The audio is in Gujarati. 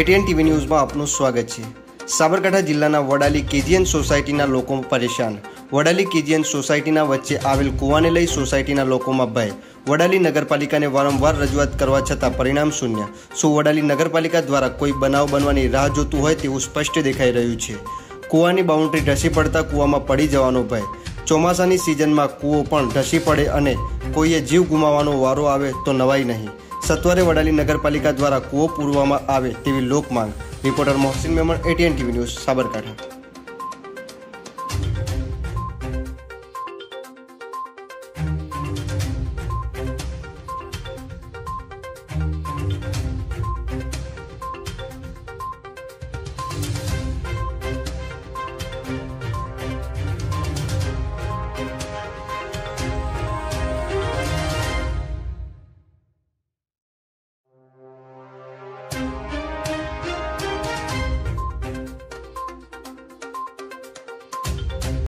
એટીએન ટીવી ન્યૂઝમાં આપનું સ્વાગત છે. સાબરકાંઠા જિલ્લાના વડાલી કેજીએન સોસાયટીના લોકો પરેશાન. વડાલી કેજીએન સોસાયટીના વચ્ચે આવેલ કૂવાને લઈ સોસાયટીના લોકોમાં ભય. વડાલી નગરપાલિકાને વારંવાર રજૂઆત કરવા છતાં પરિણામ શૂન્ય. શું વડાલી નગરપાલિકા દ્વારા કોઈ બનાવ બનવાની રાહ જોતું હોય તેવું સ્પષ્ટ દેખાઈ રહ્યું છે? કૂવાની બાઉન્ડ્રી ઢસી પડતા કૂવામાં પડી જવાનો ભય. ચોમાસાની સિઝનમાં કૂવો પણ ઢસી પડે અને કોઈએ જીવ ગુમાવવાનો વારો આવે તો નવાઈ નહીં. સત્વરે વડાલી નગરપાલિકા દ્વારા કૂવો પૂરવામાં આવે તેવી લોક માંગ reporter Mohsin Memon ATN TV news Sabarkantha.